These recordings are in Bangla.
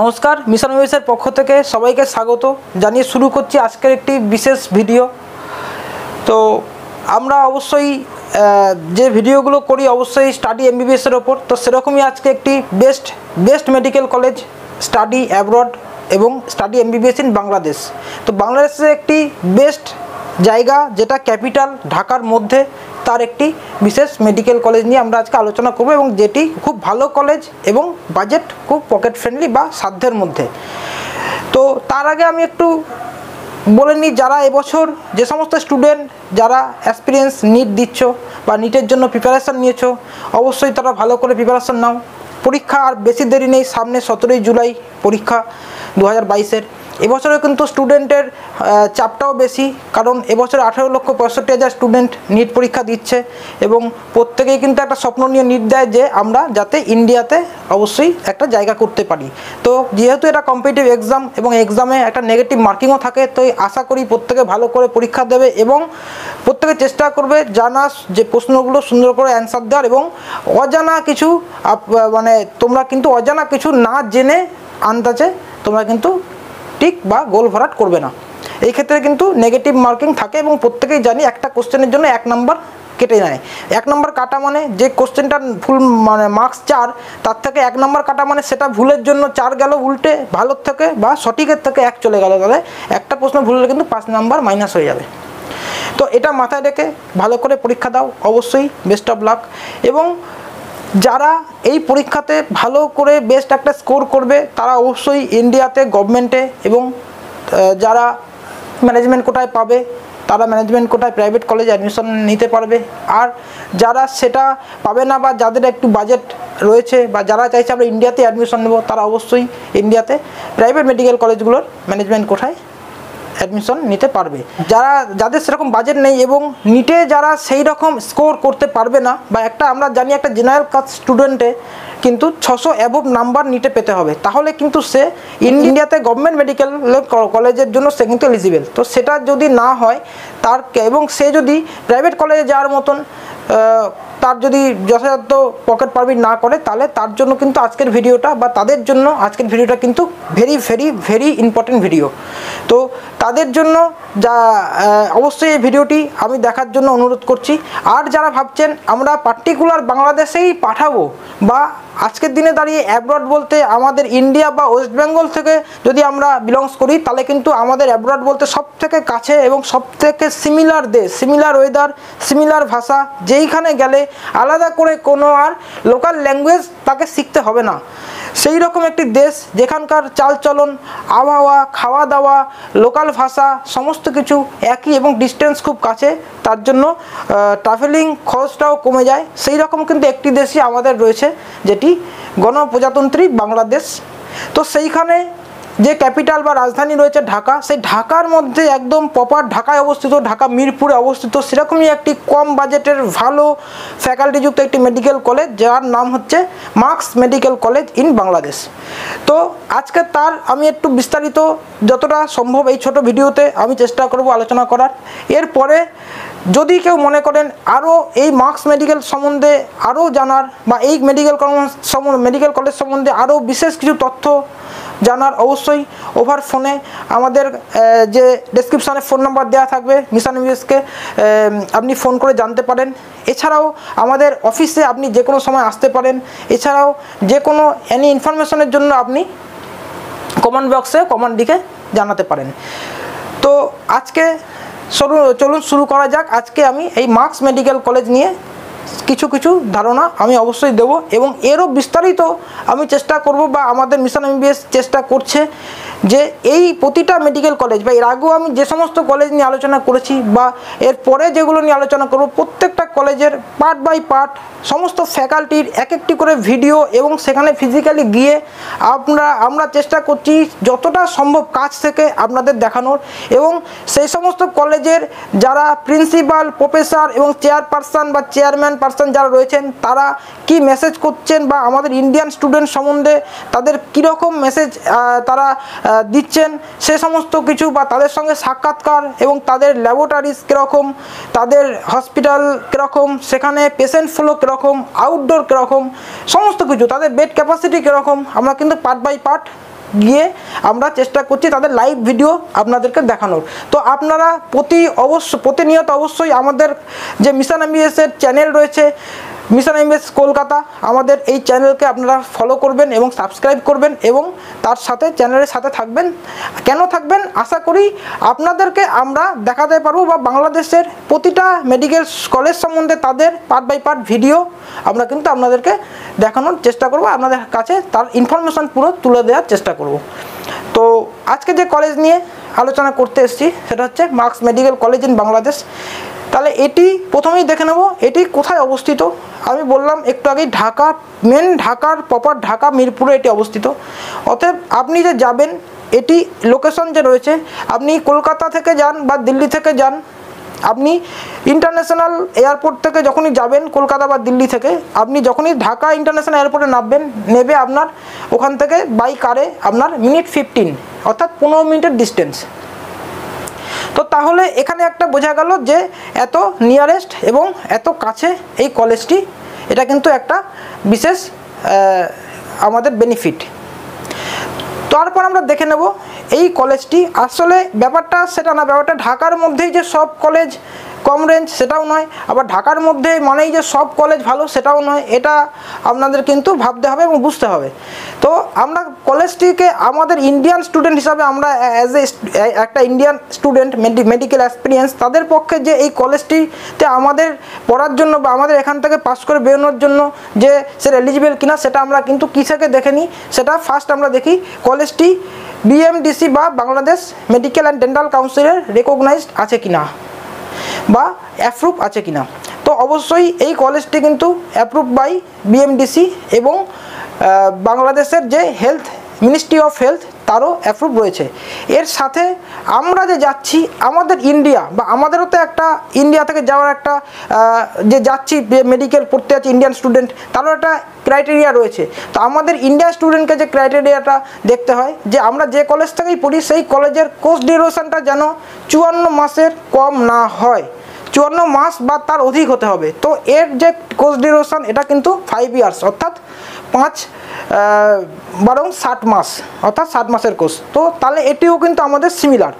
নমস্কার, মিশন মিউজের পক্ষ থেকে সবাইকে স্বাগত। জানিয়ে শুরু করছি আজকের একটি বিশেষ ভিডিও তো আমরা অবশ্যই যে ভিডিওগুলো করি অবশ্যই স্টাডি এমবিবিএসের ওপর। তো সেরকমই আজকে একটি best best medical college study abroad এবং স্টাডি এমবিবিএস ইন বাংলাদেশ তো বাংলাদেশে একটি বেস্ট জায়গা যেটা ক্যাপিটাল ঢাকার মধ্যে, তার একটি বিশেষ মেডিকেল কলেজ নিয়ে আমরা আজকে আলোচনা করব এবং যেটি খুব ভালো কলেজ এবং বাজেট খুব পকেট ফ্রেন্ডলি বা সাধ্যের মধ্যে। তো তার আগে আমি একটু বলে নিই, যারা এবছর যে সমস্ত স্টুডেন্ট যারা এক্সপিরিয়েন্স নিট দিচ্ছ বা নিটের জন্য প্রিপারেশান নিয়েছো, অবশ্যই তারা ভালো করে প্রিপারেশান নাও। পরীক্ষা আর বেশি দেরি নেই, সামনে সতেরোই জুলাই পরীক্ষা দু হাজার বাইশের। এবছরে কিন্তু স্টুডেন্টের চাপটাও বেশি, কারণ এবছরে আঠেরো লক্ষ পঁয়ষট্টি হাজার স্টুডেন্ট নিট পরীক্ষা দিচ্ছে এবং প্রত্যেকেই কিন্তু একটা স্বপ্ন নিয়ে নিট দেয় যে আমরা যাতে ইন্ডিয়াতে অবশ্যই একটা জায়গা করতে পারি। তো যেহেতু এটা কম্পিটিটিভ এক্সাম এবং এক্সামে একটা নেগেটিভ মার্কিংও থাকে, তো আশা করি প্রত্যেকে ভালো করে পরীক্ষা দেবে এবং প্রত্যেকে চেষ্টা করবে জানা যে প্রশ্নগুলো সুন্দর করে অ্যান্সার দেওয়ার এবং অজানা কিছু মানে তোমরা কিন্তু অজানা কিছু না জেনে আন্দাজে তোমরা কিন্তু টিক বা গোল ভরাট করবে না। এই ক্ষেত্রে কিন্তু নেগেটিভ মার্কিং থাকে এবং প্রত্যেকেই জানি একটা কোশ্চেনের জন্য এক নাম্বার কেটে নেয়। এক নম্বর কাটা মানে যে কোশ্চেনটা ফুল মানে মার্কস চার, তার থেকে এক নম্বর কাটা মানে সেটা ভুলের জন্য চার গেল উল্টে, ভালোর থেকে বা সঠিকের থেকে এক চলে গেল। তাহলে একটা প্রশ্ন ভুল হলে কিন্তু পাঁচ নাম্বার মাইনাস হয়ে যাবে। তো এটা মাথায় রেখে ভালো করে পরীক্ষা দাও। অবশ্যই বেস্ট অফ লাক এবং যারা এই পরীক্ষাতে ভালো করে বেস্ট একটা স্কোর করবে, তারা অবশ্যই ইন্ডিয়াতে গভর্নমেন্টে এবং যারা ম্যানেজমেন্ট কোটায় পাবে, তারা ম্যানেজমেন্ট কোটায় প্রাইভেট কলেজে অ্যাডমিশন নিতে পারবে। আর যারা সেটা পাবে না বা যাদের একটু বাজেট রয়েছে বা যারা চাইছে আমরা ইন্ডিয়াতে অ্যাডমিশন নেব, তারা অবশ্যই ইন্ডিয়াতে প্রাইভেট মেডিকেল কলেজগুলোর ম্যানেজমেন্ট কোঠায় অ্যাডমিশন নিতে পারবে। যারা, যাদের সেরকম বাজেট নেই এবং নিটে যারা সেই রকম স্কোর করতে পারবে না, বা একটা আমরা জানি একটা জেনারেল কাস্ট স্টুডেন্টে কিন্তু ছশো অ্যাবভ নাম্বার নিটে পেতে হবে। তাহলে কিন্তু সে ইন্ডিয়াতে গভর্নমেন্ট মেডিকেল কলেজের জন্য সে কিন্তু এলিজিবেল তো সেটা যদি না হয়, তার এবং সে যদি প্রাইভেট কলেজে যাওয়ার মতন তার যদি যথাযথ পকেট পারমিট না করে, তাহলে তার জন্য কিন্তু আজকের ভিডিওটা বা তাদের জন্য আজকের ভিডিওটা কিন্তু very very very important video তো তাদের জন্য যা অবশ্যই এই ভিডিওটি আমি দেখার জন্য অনুরোধ করছি। আর যারা ভাবছেন আমরা পার্টিকুলার বাংলাদেশেই পাঠাবো বা আজকের দিনে দাঁড়িয়ে অ্যাব্রড বলতে আমাদের ইন্ডিয়া বা ওয়েস্ট বেঙ্গল থেকে যদি আমরা বিলংস করি, তাহলে কিন্তু আমাদের অ্যাব্রড বলতে সব থেকে কাছে এবং সব থেকে সিমিলার দেশ সিমিলার ওয়েদার সিমিলার ভাষা, যেইখানে গেলে আলাদা করে কোনো আর লোকাল ল্যাঙ্গুয়েজ তাকে শিখতে হবে না। সেই রকম একটি দেশ, যেখানকার চালচলন, আবহাওয়া খাওয়া দাওয়া লোকাল ভাষা, সমস্ত কিছু একই এবং ডিস্টেন্স খুব কাছে। তার জন্য ট্রাভেলিং খরচটাও কমে যায়। সেই রকম কিন্তু একটি দেশই আমাদের রয়েছে, যেটি গণপ্রজাতন্ত্রী বাংলাদেশ। তো সেইখানে যে ক্যাপিটাল বা রাজধানী রয়েছে ঢাকা, সেই ঢাকার মধ্যে একদম প্রপার ঢাকায় অবস্থিত, ঢাকা মিরপুরে অবস্থিত, সেরকমই একটি কম বাজেটের ভালো ফ্যাকাল্টিযুক্ত একটি মেডিকেল কলেজ যার নাম হচ্ছে Marks medical college in Bangladesh তো আজকে তার আমি একটু বিস্তারিত, যতটা সম্ভব এই ছোট ভিডিওতে আমি চেষ্টা করব আলোচনা করার। এরপরে যদি কেউ মনে করেন আরও এই মার্কস মেডিকেল সম্বন্ধে আরও জানার বা এই মেডিকেল মেডিকেল কলেজ সম্বন্ধে আরও বিশেষ কিছু তথ্য জানার অবশ্যই ওভার ফোনে আমাদের যে ডেসক্রিপশানে ফোন নাম্বার দেওয়া থাকবে মিশন ইউএসকে আপনি ফোন করে জানতে পারেন। এছাড়াও আমাদের অফিসে আপনি যে কোনো সময় আসতে পারেন। এছাড়াও যে কোনো এনি ইনফরমেশনের জন্য আপনি কমেন্ট বক্সে কমেন্ট লিখে জানাতে পারেন। তো আজকে চলুন শুরু করা যাক। আজকে আমি এই মার্কস মেডিকেল কলেজ নিয়ে কিছু কিছু ধারণা আমি অবশ্যই দেব এবং এরও বিস্তারিত আমি চেষ্টা করব বা আমাদের মিশন এমবিএস চেষ্টা করছে। যে এই প্রতিটা মেডিকেল কলেজ বা এর আগেও আমি যে সমস্ত কলেজ নিয়ে আলোচনা করেছি বা এর পরে যেগুলো নিয়ে আলোচনা করব, প্রত্যেকটা কলেজের পার্ট বাই পার্ট সমস্ত ফ্যাকাল্টির এক একটি করে ভিডিও এবং সেখানে ফিজিক্যালি গিয়ে আমরা আমরা চেষ্টা করছি যতটা সম্ভব কাজ থেকে আপনাদের দেখানোর এবং সেই সমস্ত কলেজের যারা প্রিন্সিপাল প্রফেসর এবং চেয়ারপারসন বা চেয়ারম্যান পারসন যারা রয়েছেন, তারা কি মেসেজ করছেন বা আমাদের ইন্ডিয়ান স্টুডেন্ট সম্বন্ধে তাদের কীরকম মেসেজ তারা দিচ্ছেন। সে সমস্ত কিছু বা তাদের সঙ্গে সাক্ষাৎকার এবং তাদের ল্যাবরেটারিজ কীরকম, তাদের হসপিটাল কীরকম, সেখানে পেশেন্ট ফ্লো কীরকম আউটডোর কীরকম, সমস্ত কিছু, তাদের বেড ক্যাপাসিটি কীরকম, আমরা কিন্তু পার্ট বাই পার্ট গিয়ে আমরা চেষ্টা করছি তাদের লাইভ ভিডিও আপনাদেরকে দেখানোর। তো আপনারা প্রতি অবশ্য, প্রতিনিয়ত অবশ্যই আমাদের যে মিশন এমবিএসের চ্যানেল রয়েছে মিশন এমবিএস কলকাতা, আমাদের এই চ্যানেলকে আপনারা ফলো করবেন এবং সাবস্ক্রাইব করবেন এবং তার সাথে চ্যানেলের সাথে থাকবেন। কেন থাকবেন? আশা করি আপনাদেরকে আমরা দেখাতে পারব বা বাংলাদেশের প্রতিটা মেডিকেল কলেজ সম্বন্ধে তাদের পার্ট বাই পার্ট ভিডিও আমরা কিন্তু আপনাদেরকে দেখানোর চেষ্টা করব, আপনাদের কাছে তার ইনফরমেশন পুরো তুলে দেওয়ার চেষ্টা করব। তো আজকে যে কলেজ নিয়ে আলোচনা করতে এসেছি, সেটা হচ্ছে Marks medical college in Bangladesh তাহলে এটি প্রথমেই দেখে নেব, এটি কোথায় অবস্থিত? আমি বললাম একটু আগেই ঢাকা মেন ঢাকার প্রপার ঢাকা, মিরপুরে এটি অবস্থিত। অতএব আপনি যে যাবেন, এটি লোকেশন যে রয়েছে, আপনি কলকাতা থেকে যান বা দিল্লি থেকে যান, আপনি ইন্টারন্যাশনাল এয়ারপোর্ট থেকে যখনই যাবেন, কলকাতা বা দিল্লি থেকে, আপনি যখনই ঢাকা ইন্টারন্যাশনাল এয়ারপোর্টে নামবেন, নেবে আপনার, ওখান থেকে বাই কারে আপনার মিনিট ফিফটিন অর্থাৎ পনেরো মিনিটের ডিস্টেন্স তো তাহলে এখানে একটা বোঝা গেল যে এত নিয়ারেস্ট এবং এত কাছে এই কলেজটি এটা কিন্তু একটা বিশেষ আমাদের বেনিফিট তারপর আমরা দেখে নেব এই কলেজটি আসলে ব্যাপারটা সেটা না, ব্যাপারটা ঢাকার মধ্যেই যে সব কলেজ কম রেঞ্জ সেটাও নয়। আবার ঢাকার মধ্যে মানেই যে সব কলেজ ভালো সেটাও নয়, এটা আপনাদের কিন্তু ভাবতে হবে এবং বুঝতে হবে। তো আমরা কলেজটিকে আমাদের ইন্ডিয়ান স্টুডেন্ট হিসাবে আমরা অ্যাজ এ একটা ইন্ডিয়ান স্টুডেন্ট মেডিকেল এক্সপিরিয়েন্স তাদের পক্ষে যে এই কলেজটিতে আমাদের পড়ার জন্য বা আমাদের এখান থেকে পাস করে বেরোনোর জন্য যে সেটা এলিজিবল কিনা সেটা আমরা কিন্তু কিসেকে দেখে নিই, সেটা ফার্স্ট আমরা দেখি। কলেজটি বিএমডিসি বা বাংলাদেশ মেডিকেল অ্যান্ড ডেন্টাল কাউন্সিলের রেকগনাইজড আছে কিনা। বা অ্যাপ্রুভ আছে কিনা। তো অবশ্যই এই কলেজটি কিন্তু অ্যাপ্রুভ বাই বিএমডিসি এবং বাংলাদেশের যে হেলথ মিনিস্ট্রি অফ হেলথ তারও অ্যাপ্রুভ রয়েছে। এর সাথে আমরা যে যাচ্ছি, আমাদের ইন্ডিয়া বা আমাদেরও তো একটা ইন্ডিয়া থেকে যাওয়ার একটা যে যাচ্ছি মেডিকেল পড়তে যাচ্ছি ইন্ডিয়ান স্টুডেন্ট তারও একটা ক্রাইটেরিয়া রয়েছে। তো আমাদের ইন্ডিয়ান স্টুডেন্টকে যে ক্রাইটেরিয়াটা দেখতে হয়, যে আমরা যে কলেজ থেকেই পড়ি, সেই কলেজের কোর্স ডিউরেশনটা যেন চুয়ান্ন মাসের কম না হয়। চুয়ান্ন মাস বা তার অধিক হতে হবে। তো এর যে কোর্স ডিউরেশন, এটা কিন্তু ফাইভ ইয়ার্স অর্থাৎ পাঁচ বরং ষাট মাস, অর্থাৎ ষাট মাসের কোর্স। তো তাহলে এটিও কিন্তু আমাদের সিমিলার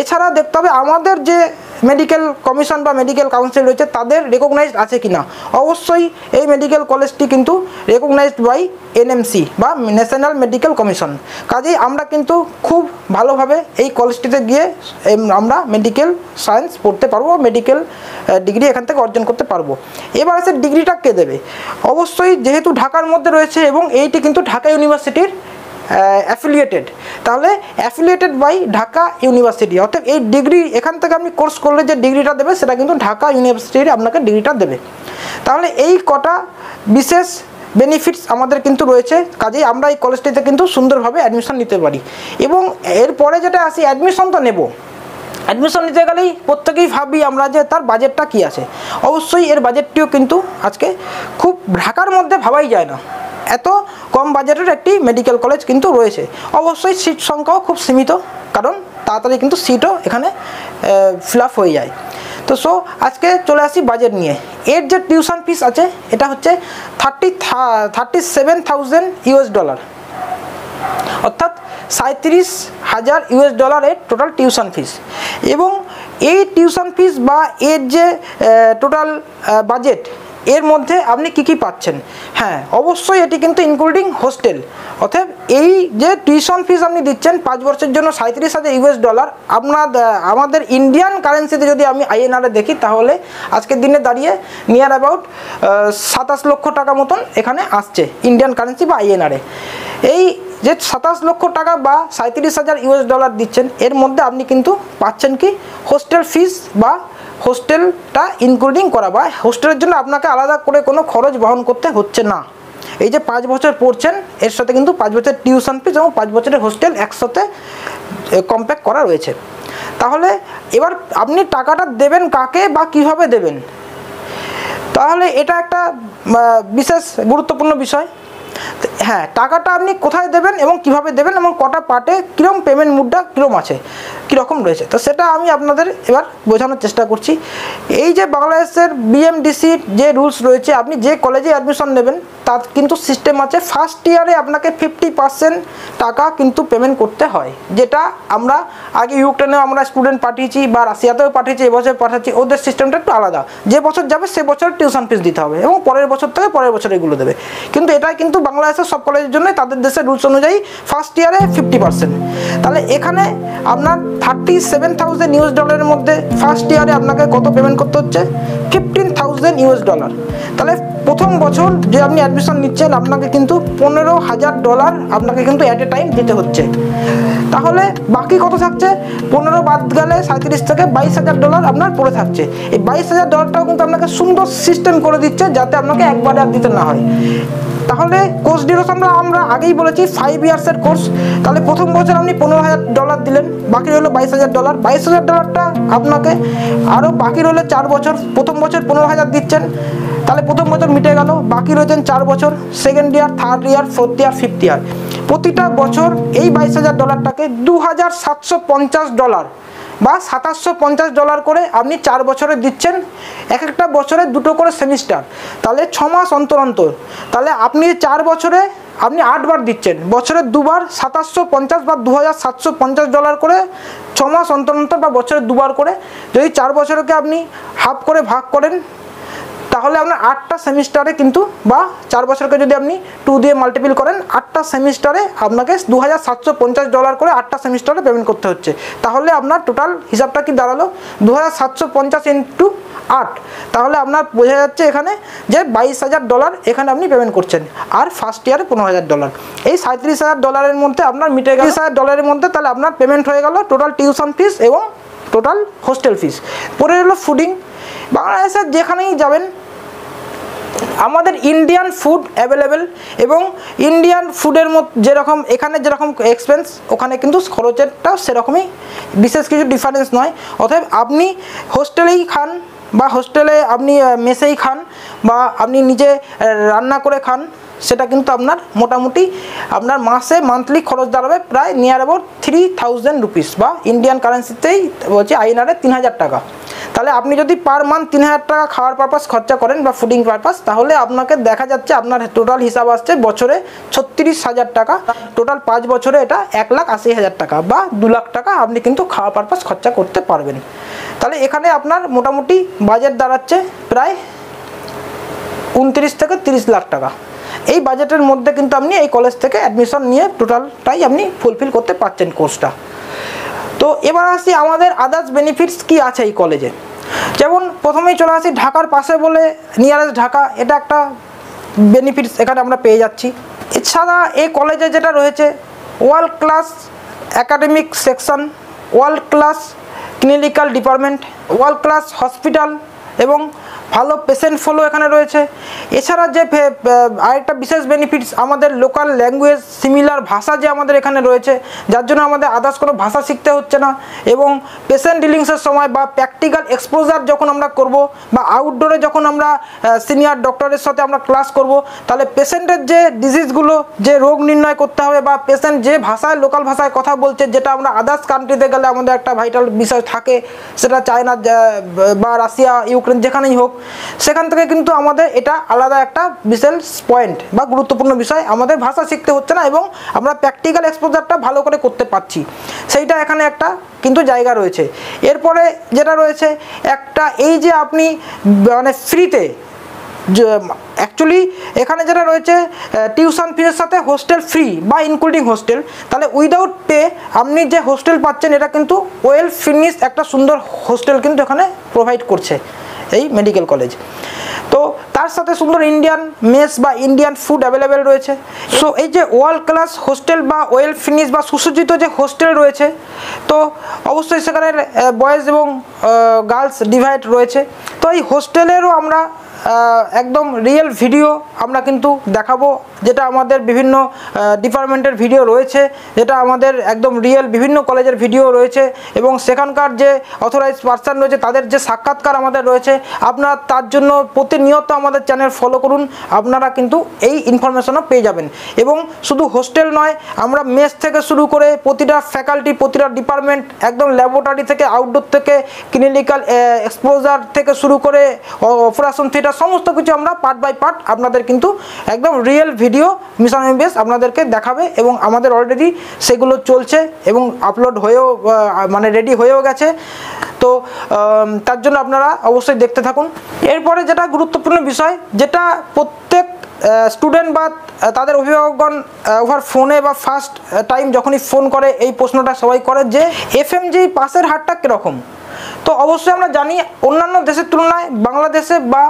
এছাড়া দেখতে হবে আমাদের যে মেডিকেল কমিশন বা মেডিকেল কাউন্সিল রয়েছে, তাদের রেকগনাইজড আছে কি না অবশ্যই এই মেডিকেল কলেজটি কিন্তু রেকগনাইজড বাই এনএমসি বা ন্যাশনাল মেডিকেল কমিশন কাজেই আমরা কিন্তু খুব ভালোভাবে এই কলেজটিতে গিয়ে আমরা মেডিকেল সায়েন্স পড়তে পারব মেডিকেল ডিগ্রি এখান থেকে অর্জন করতে পারব। এবার আছে ডিগ্রিটা কে দেবে? অবশ্যই যেহেতু ঢাকার মধ্যে রয়েছে এবং এইটি কিন্তু ঢাকা ইউনিভার্সিটির অ্যাফিলিয়েটেড তাহলে অ্যাফিলিয়েটেড বাই ঢাকা ইউনিভার্সিটি অর্থাৎ এই ডিগ্রি এখান থেকে আপনি কোর্স করলে যে ডিগ্রিটা দেবে, সেটা কিন্তু ঢাকা ইউনিভার্সিটির আপনাকে ডিগ্রিটা দেবে। তাহলে এই কটা বিশেষ বেনিফিটস আমাদের কিন্তু রয়েছে। কাজেই আমরা এই কলেজটিতে কিন্তু সুন্দরভাবে অ্যাডমিশন নিতে পারি। এবং এরপরে যেটা আসি অ্যাডমিশন তো নেব। অ্যাডমিশন নিতে গেলেই প্রত্যেকেই ভাবি আমরা যে তার বাজেটটা কী আছে। অবশ্যই এর বাজেটটিও কিন্তু আজকে খুব ঢাকার মধ্যে ভাবাই যায় না। এত কম বাজেটের একটি মেডিকেল কলেজ কিন্তু রয়েছে। অবশ্যই সিট সংখ্যাও খুব সীমিত, কারণ তাড়াতাড়ি কিন্তু সিটও এখানে ফিল হয়ে যায়। তো সো আজকে চলে আসি বাজেট নিয়ে। এর যে টিউশন ফিস আছে, এটা হচ্ছে thirty thirty seven US dollar অর্থাৎ সাঁত্রিশ হাজার ইউএস ডলারের টোটাল টিউশন ফিস এবং এই টিউশন ফিস বা এর যে টোটাল বাজেট এর মধ্যে আপনি কি কি পাচ্ছেন? হ্যাঁ অবশ্যই এটি কিন্তু ইনক্লুডিং হোস্টেল অর্থাৎ এই যে টিউশন ফিস আপনি দিচ্ছেন পাঁচ বছরের জন্য সাঁত্রিশ হাজার ইউএস ডলার আপনার আমাদের ইন্ডিয়ান কারেন্সিতে যদি আমি আইএনআরে দেখি, তাহলে আজকের দিনে দাঁড়িয়ে নিয়ার অ্যাবাউট সাতাশ লক্ষ টাকা মতন এখানে আসছে ইন্ডিয়ান কারেন্সি বা আইএনআরে এই যে সাতাশ লক্ষ টাকা বা সাঁত্রিশ হাজার ইউএস ডলার দিচ্ছেন, এর মধ্যে আপনি কিন্তু পাচ্ছেন কি হোস্টেল ফিস বা হোস্টেলটা ইনক্লুডিং করা বা হোস্টেলের জন্য আপনাকে আলাদা করে কোনো খরচ বহন করতে হচ্ছে না। এই যে পাঁচ বছর পড়ছেন, এর সাথে কিন্তু পাঁচ বছর টিউশন ফিস এবং পাঁচ বছরের হোস্টেল একসাথে কম্প্যাক্ট করা রয়েছে। তাহলে এবার আপনি টাকাটা দেবেন কাকে বা কীভাবে দেবেন? তাহলে এটা একটা বিশেষ গুরুত্বপূর্ণ বিষয়। হ্যাঁ টাকাটা আপনি কোথায় দেবেন এবং কীভাবে দেবেন এবং কটা পার্টে কীরকম পেমেন্ট মুডটা কীরকম আছে? কীরকম রয়েছে? তো সেটা আমি আপনাদের এবার বোঝানোর চেষ্টা করছি। এই যে বাংলাদেশের বিএমডিসির যে রুলস রয়েছে, আপনি যে কলেজে অ্যাডমিশন নেবেন, তার কিন্তু সিস্টেম আছে ফার্স্ট ইয়ারে আপনাকে ফিফটি পার্সেন্ট টাকা কিন্তু পেমেন্ট করতে হয়। যেটা আমরা আগে ইউক্রেনে আমরা স্টুডেন্ট পাঠিয়েছি বা রাশিয়াতেও পাঠিয়েছি এবছর পাঠাচ্ছি, ওদের সিস্টেমটা একটু আলাদা। যে বছর যাবে, সে বছর টিউশন ফিস দিতে হবে এবং পরের বছর থেকে পরের বছর এগুলো দেবে। কিন্তু এটা কিন্তু বাংলাদেশের সব কলেজের জন্য তাদের দেশের রুলস অনুযায়ী ফার্স্ট ইয়ারে ফিফটি পার্সেন্ট তাহলে এখানে আপনার থার্টি সেভেন থাউজেন্ড ইউএস ডলারের মধ্যে ফার্স্ট ইয়ারে আপনাকে কত পেমেন্ট করতে হচ্ছে? ফিফটিন থাউজেন্ড ইউএস ডলার তাহলে প্রথম বছর যে আপনি অ্যাডমিশন নিচ্ছেন, আপনাকে কিন্তু পনেরো হাজার ডলার আপনাকে কিন্তু অ্যাট এ টাইম দিতে হচ্ছে। তাহলে বাকি কত থাকছে? পনেরো বাদ গেলে সাঁত্রিশ থেকে বাইশ হাজার ডলার আপনার পড়ে থাকছে। এই বাইশ হাজার ডলারটাও কিন্তু আপনাকে সুন্দর সিস্টেম করে দিচ্ছে, যাতে আপনাকে একবারে আর দিতে না হয়। তাহলে কোর্স ডিউরেশনটা আমরা আগেই বলেছি ফাইভ ইয়ার্সের কোর্স তাহলে প্রথম বছর আপনি পনেরো হাজার ডলার দিলেন, বাকি রইল বাইশ হাজার ডলার বাইশ হাজার ডলারটা আপনাকে আরও বাকি রইল চার বছর। প্রথম বছর পনেরো হাজার দিচ্ছেন, তাহলে প্রথম বছর মিটে গেল, বাকি রয়েছেন চার বছর। Second year third year fourth year fifth year প্রতিটা বছর এই বাইশ হাজার ডলারটাকে দু হাজার সাতশো পঞ্চাশ ডলার বা সাতাশশো পঞ্চাশ ডলার করে আপনি চার বছরে দিচ্ছেন, এক একটা বছরে দুটো করে সেমিস্টার তাহলে ছ মাস অন্তর অন্তর। তাহলে আপনি চার বছরে আপনি আটবার দিচ্ছেন। বছরে দুবার সাতাশশো পঞ্চাশ বা দু হাজার সাতশো পঞ্চাশ ডলার করে ছ মাস অন্তর অন্তর বা বছরে দুবার করে যদি চার বছরকে আপনি হাফ করে ভাগ করেন তাহলে আপনার আটটা সেমিস্টারে কিন্তু বা চার বছরকে যদি আপনি টু দিয়ে মাল্টিপিল করেন, আটটা সেমিস্টারে আপনাকে দু হাজার সাতশো পঞ্চাশ ডলার করে আটটা সেমিস্টারে পেমেন্ট করতে হচ্ছে। তাহলে আপনার টোটাল হিসাবটা কি দাঁড়াল? দু হাজার সাতশো পঞ্চাশ আট। তাহলে আপনার বোঝা যাচ্ছে এখানে যে বাইশ হাজার ডলার এখানে আপনি পেমেন্ট করছেন। আর ফার্স্ট ইয়ারে পনেরো হাজার ডলার এই সাঁত্রিশ হাজার ডলারের মধ্যে আপনার মিটে গেল। হাজার ডলারের মধ্যে তাহলে আপনার পেমেন্ট হয়ে গেল টোটাল টিউশন ফিস এবং টোটাল হোস্টেল ফিস পরে হলো ফুডিং বাংলাদেশের যেখানেই যাবেন আমাদের ইন্ডিয়ান ফুড অ্যাভেলেবেল এবং ইন্ডিয়ান ফুডের মধ্যে যেরকম, এখানে যেরকম এক্সপেন্স ওখানে কিন্তু খরচেরটাও সেরকমই। বিশেষ কিছু ডিফারেন্স নয়। অতএব আপনি হোস্টেলেই খান বা হোস্টেলে আপনি মেসেই খান বা আপনি নিজে রান্না করে খান, সেটা কিন্তু আপনার মোটামুটি আপনার মাসে মান্থলি খরচ দাঁড়াবে প্রায় near about three thousand rupees বা ইন্ডিয়ান কারেন্সিতেই বলছে আইনারে তিন হাজার টাকা। তাহলে আপনি যদি পার মান্থ তিন হাজার টাকা খাওয়ার পারপাস খরচা করেন বা ফুডিং পারপাস তাহলে আপনাকে দেখা যাচ্ছে আপনার টোটাল হিসাব আসছে বছরে ছত্রিশ হাজার টাকা। টোটাল পাঁচ বছরে এটা এক লাখ আশি হাজার টাকা বা দু লাখ টাকা আপনি কিন্তু খাওয়া পারপাস খরচা করতে পারবেন। তাহলে এখানে আপনার মোটামুটি বাজেট দাঁড়াচ্ছে প্রায় উনত্রিশ থেকে তিরিশ লাখ টাকা। এই বাজেটের মধ্যে কিন্তু আপনি এই কলেজ থেকে অ্যাডমিশন নিয়ে টোটালটাই আপনি ফুলফিল করতে পারছেন কোর্সটা তো এবার আসি আমাদের আদার্স বেনিফিটস কি আছে এই কলেজে যেমন প্রথমেই চলে আসি ঢাকার পাশে বলে নিয়ারেস্ট ঢাকা, এটা একটা বেনিফিটস এখানে আমরা পেয়ে যাচ্ছি। এছাড়া এই কলেজে যেটা রয়েছে world class academic section world class clinical department world class hospital এবং ভালো পেশেন্ট ফলো এখানে রয়েছে। এছাড়া যে আরেকটা বিশেষ বেনিফিটস আমাদের লোকাল ল্যাঙ্গুয়েজ সিমিলার ভাষা যে আমাদের এখানে রয়েছে, যার জন্য আমাদের আদার্স কোনো ভাষা শিখতে হচ্ছে না এবং পেশেন্ট ডিলিংসের সময় বা প্র্যাকটিক্যাল এক্সপোজার যখন আমরা করব বা আউটডোরে যখন আমরা সিনিয়র ডক্টরের সাথে আমরা ক্লাস করব, তাহলে পেশেন্টের যে ডিজিজগুলো যে রোগ নির্ণয় করতে হবে বা পেশেন্ট যে ভাষায় লোকাল ভাষায় কথা বলছে, যেটা আমরা আদার্স কান্ট্রিতে গেলে আমাদের একটা ভাইটাল বিষয় থাকে, সেটা চায়না বা রাশিয়া, ইউক্রেন যেখানেই হোক সেখান থেকে কিন্তু আমাদের এটা আলাদা একটা বিশেষ পয়েন্ট বা গুরুত্বপূর্ণ বিষয়। আমাদের ভাষা শিখতে হচ্ছে না এবং আমরা প্র্যাকটিক্যাল এক্সপোজারটা ভালো করে করতে পারছি। সেইটা এখানে একটা কিন্তু জায়গা রয়েছে। এরপরে যেটা রয়েছে, একটা এই যে আপনি মানে ফ্রিতে অ্যাকচুয়ালি এখানে যেটা রয়েছে টিউশন ফিজের সাথে হোস্টেল ফ্রি বা ইনক্লুডিং হোস্টেল তাহলে উইদাউট পে আপনি যে হোস্টেল পাচ্ছেন, এটা কিন্তু ওয়েল ফিনিশ একটা সুন্দর হোস্টেল কিন্তু এখানে প্রোভাইড করছে। এই মেডিকেল কলেজ তো তার সাথে সুন্দর ইন্ডিয়ান মেস বা ইন্ডিয়ান ফুড অ্যাভেলেবেল রয়েছে। সো এই যে ওয়ার্ল্ড ক্লাস হোস্টেল বা ওয়েল ফিনিশ বা সুসজ্জিত যে হোস্টেল রয়েছে, তো অবশ্যই সেখানে বয়েজ এবং গার্লস ডিভাইড রয়েছে। তো এই হোস্টেলেরও আমরা একদম রিয়েল ভিডিও আমরা কিন্তু দেখাবো, যেটা আমাদের বিভিন্ন ডিপার্টমেন্টের ভিডিও রয়েছে, যেটা আমাদের একদম রিয়েল বিভিন্ন কলেজের ভিডিও রয়েছে, এবং সেখানকার যে অথরাইজ পার্সন রয়েছে, তাদের যে সাক্ষাৎকার আমাদের রয়েছে, আপনারা তার জন্য প্রতিনিয়ত আমাদের চ্যানেল ফলো করুন, আপনারা কিন্তু এই ইনফরমেশনও পেয়ে যাবেন। এবং শুধু হোস্টেল নয়, আমরা মেস থেকে শুরু করে প্রতিটা ফ্যাকাল্টি প্রতিটা ডিপার্টমেন্ট একদম ল্যাবরেটরি থেকে আউটডোর থেকে ক্লিনিক্যাল এক্সপোজার থেকে শুরু করে অপারেশন থিয়েটার সমস্ত কিছু আমরা পার্ট বাই পার্ট আপনাদের কিন্তু একদম রিয়েল ভিডিও মিশন এমবিএস আপনাদেরকে দেখাবে এবং আমাদের অলরেডি সেগুলো চলছে এবং আপলোড হয়েও মানে রেডি হয়েও গেছে। তো তার জন্য আপনারা অবশ্যই দেখতে থাকুন। এরপরে যেটা গুরুত্বপূর্ণ বিষয়, যেটা প্রত্যেক স্টুডেন্ট বা তাদের অভিভাবকগণ ওভার ফোনে বা ফার্স্ট টাইম যখনই ফোন করে, এই প্রশ্নটা সবাই করে যে এফএমজি পাসের হারটা কীরকম? তো অবশ্যই আমরা জানি, অন্যান্য দেশের তুলনায় বাংলাদেশে বা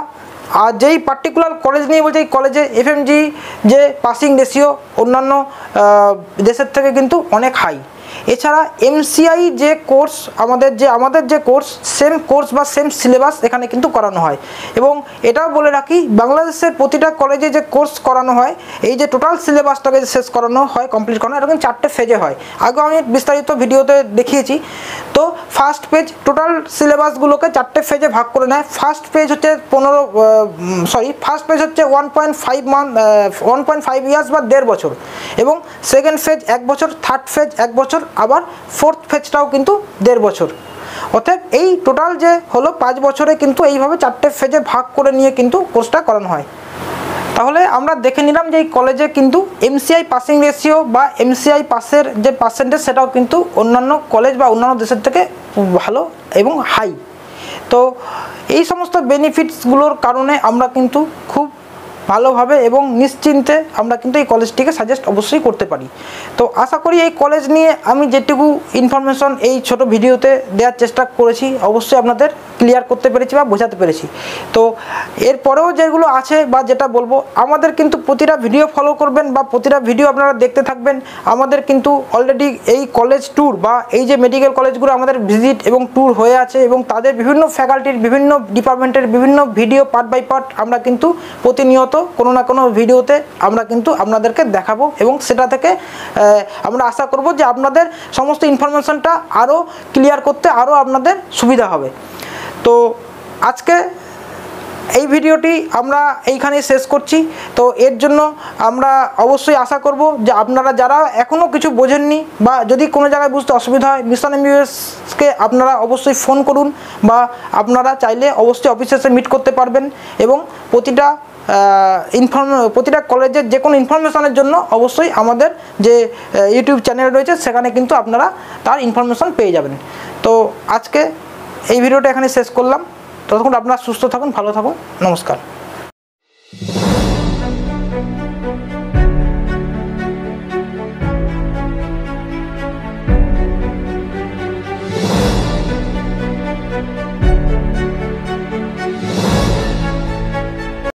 আর যেই পার্টিকুলার কলেজ নিয়ে বলছে, এই কলেজে এফএমজি যে পাসিং রেশিও অন্যান্য দেশের থেকে কিন্তু অনেক হাই এছাড়া এমসিআই যে কোর্স আমাদের যে আমাদের যে কোর্স সেম কোর্স বা সেম সিলেবাস এখানে কিন্তু করানো হয়। এবং এটাও বলে রাখি, বাংলাদেশের প্রতিটা কলেজে যে কোর্স করানো হয়, এই যে টোটাল সিলেবাসটাকে শেষ করানো হয় কমপ্লিট করানো এরকম চারটে ফেজে হয়। আগেও আমি বিস্তারিত ভিডিওতে দেখিয়েছি। তো ফার্স্ট পেজ টোটাল সিলেবাসগুলোকে চারটে ফেজে ভাগ করে নেয়। ফার্স্ট পেজ হচ্ছে পনেরো সরি ফার্স্ট পেজ হচ্ছে one point five month one point five years বা দেড় বছর। এবং সেকেন্ড ফেজ এক বছর। থার্ড ফেজ এক বছর। আবার ফোর্থ ফেজটাও কিন্তু দেড় বছর। অর্থাৎ এই টোটাল যে হলো পাঁচ বছরে কিন্তু এইভাবে চারটে ফেজে ভাগ করে নিয়ে কিন্তু কোর্সটা করানো হয়। তাহলে আমরা দেখে নিলাম যে এই কলেজে কিন্তু এমসিআই পাসিং রেশিও বা এমসিআই পাসের যে পার্সেন্টেজ সেটাও কিন্তু অন্যান্য কলেজ বা অন্যান্য দেশের থেকে ভালো এবং হাই তো এই সমস্ত বেনিফিটসগুলোর কারণে আমরা কিন্তু খুব ভালোভাবে এবং নিশ্চিন্তে আমরা কিন্তু এই কলেজটিকে সাজেস্ট অবশ্যই করতে পারি। তো আশা করি এই কলেজ নিয়ে আমি যেটুকু ইনফরমেশন এই ছোট ভিডিওতে দেওয়ার চেষ্টা করেছি, অবশ্যই আপনাদের ক্লিয়ার করতে পেরেছি বা বোঝাতে পেরেছি। তো এরপরেও যেগুলো আছে বা যেটা বলব, আমাদের কিন্তু প্রতিটা ভিডিও ফলো করবেন বা প্রতিটা ভিডিও আপনারা দেখতে থাকবেন। আমাদের কিন্তু অলরেডি এই কলেজ ট্যুর বা এই যে মেডিকেল কলেজগুলো আমাদের ভিজিট এবং ট্যুর হয়ে আছে এবং তাদের বিভিন্ন ফ্যাকাল্টির বিভিন্ন ডিপার্টমেন্টের বিভিন্ন ভিডিও পার্ট বাই পার্ট আমরা কিন্তু প্রতিনিয়ত কোনো না কোনো ভিডিওতে আমরা কিন্তু আপনাদেরকে দেখাবো এবং সেটা থেকে আমরা আশা করব যে আপনাদের সমস্ত ইনফরমেশনটা আরও ক্লিয়ার করতে আরও আপনাদের সুবিধা হবে। তো আজকে এই ভিডিওটি আমরা এইখানে শেষ করছি। তো এর জন্য আমরা অবশ্যই আশা করব যে আপনারা যারা এখনও কিছু বোঝেননি বা যদি কোনো জায়গায় বুঝতে অসুবিধা হয় মিশন এমবিএসকে আপনারা অবশ্যই ফোন করুন বা আপনারা চাইলে অবশ্যই অফিসে এসে মিট করতে পারবেন এবং প্রতিটা ইনফর্ম প্রতিটা কলেজের যে কোনো ইনফরমেশনের জন্য অবশ্যই আমাদের যে ইউটিউব চ্যানেল রয়েছে সেখানে কিন্তু আপনারা তার ইনফরমেশন পেয়ে যাবেন। তো আজকে এই ভিডিওটা এখানে শেষ করলাম। ততক্ষণ আপনারা সুস্থ থাকুন ভালো থাকুন। নমস্কার।